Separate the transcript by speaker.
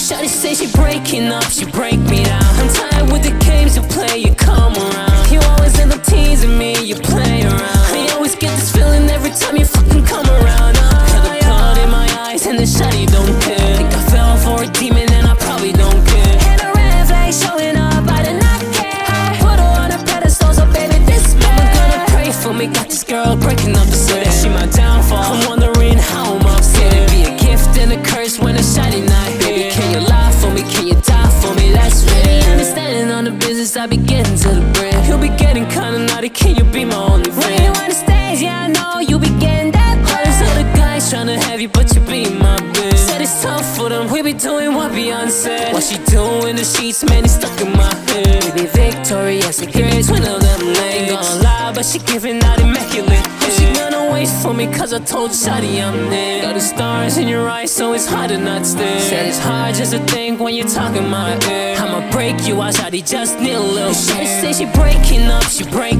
Speaker 1: say she breaking up, she break me down. I'm tired with the games you play, you come around. You always end up teasing me, you play around. I always get this feeling every time you fucking come around. Got the blood in my eyes and the shawty don't care. Think I fell for a demon and I probably don't care. And a red flag showing up, I did not care. I put her on a pedestal, so baby, this man. Mama gonna pray for me, got this girl breaking up the city. She my downfall. I be getting to the bread. You'll be getting kinda naughty, can you be my only friend? When you on the stage, yeah, I know you be getting that bread. All these other guys tryna have you, but you be my bitch. Said it's tough for them, we be doing what Beyonce. Said. What she doing in the sheets, man, it's stuck in my head. Baby, victorious, it carries twin of them legs. Ain't gonna lie, but she giving out immaculate. But me, cause I told Shotty I'm there. Got the stars in your eyes, so it's hard to not stare. Said it's hard just to think when you're talking my ear. I'ma break you out, Shotty, just need a little She say she breaking up, she break